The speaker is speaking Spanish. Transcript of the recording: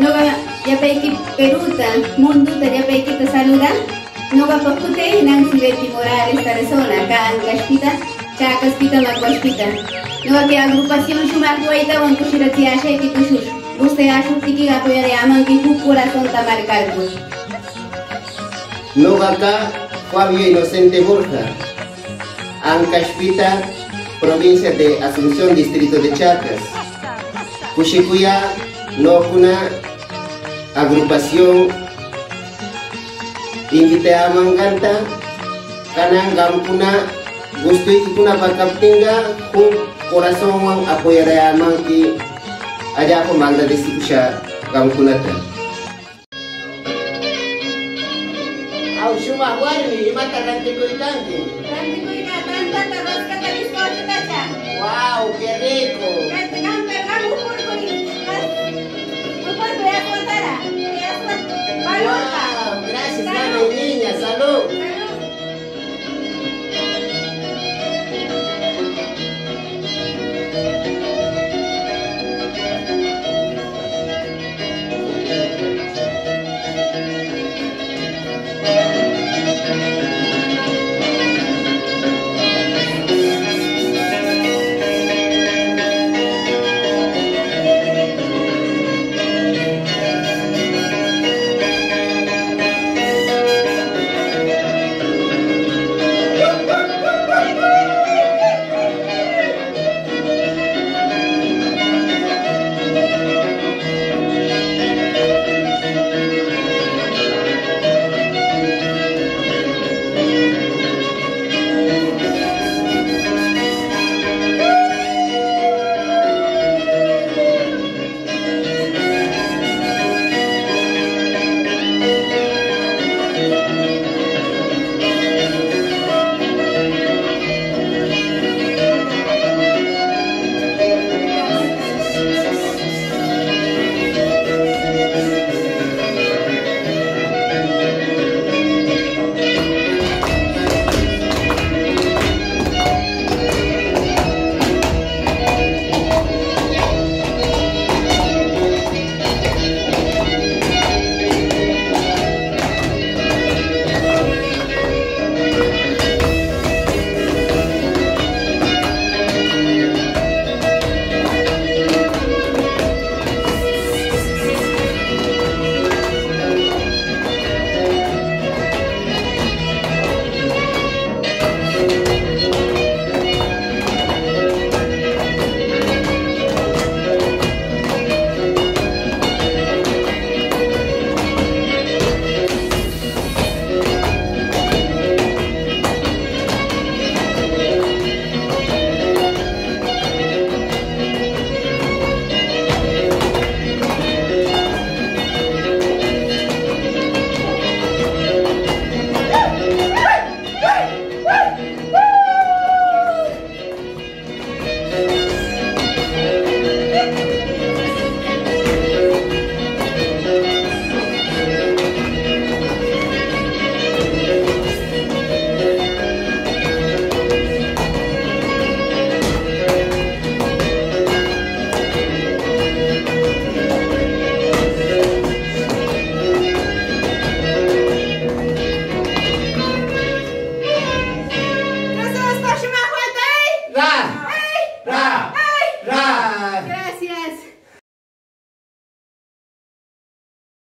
Yapaiki Peruta, Mundo Yapaiki te saluda. Noga Pakute, Nancy Betty Morales Tarazona, Kaan Kashpita, Chakaspita Makwashpita. Noga que agrupación Shumak Guaita, Wankushirati Asha y Kikushur. Guste Ashu Tiki Apoya de Aman Kiku Corazón Tamar Cargos. Noga acá, Fabio Inocente Borja, Ancashpita, provincia de Asunción, distrito de Chacas. Kushikuya, no kuna agrupación amang kanta kanang gampuna gusto ikuna pagkaptinga kung corazón ang amang ki aja ako Bangladesh ko siya gamkunata. Aw suma wari ima tarante ko itanti. Tarante ko itanti tantas rosca talis ko Wow, kereko. Kereko.